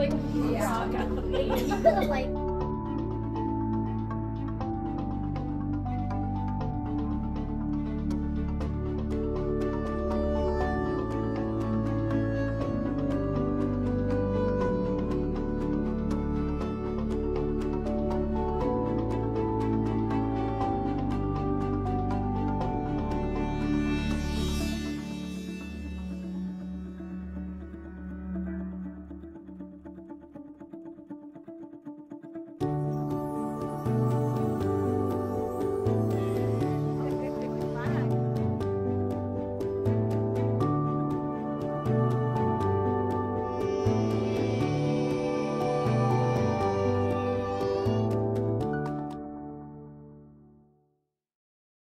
like, yeah.